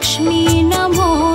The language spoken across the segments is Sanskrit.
Lakshmi NaMo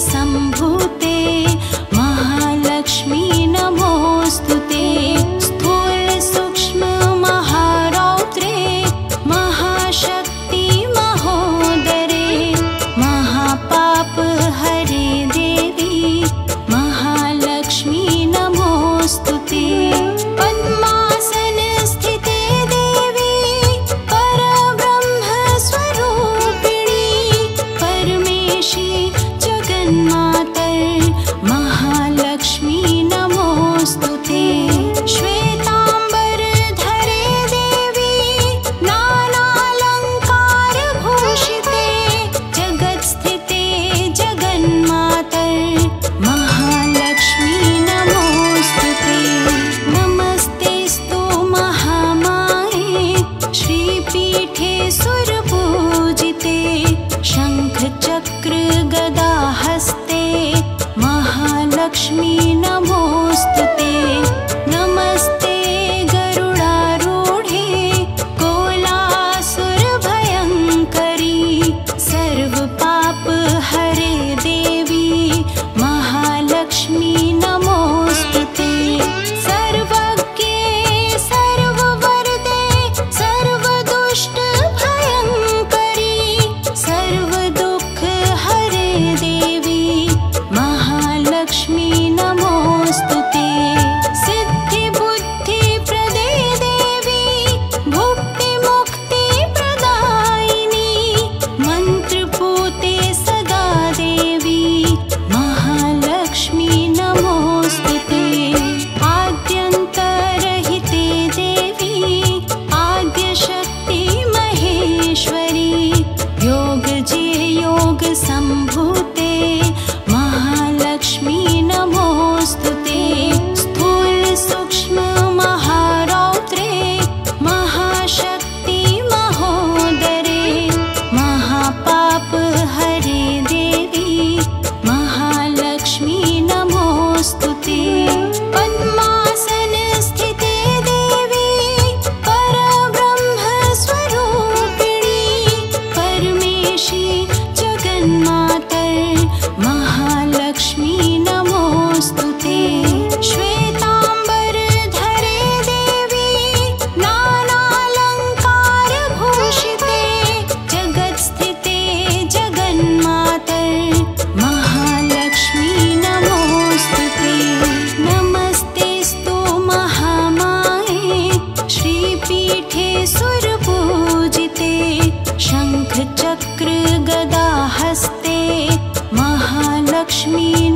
some Lakshmi NaMo You.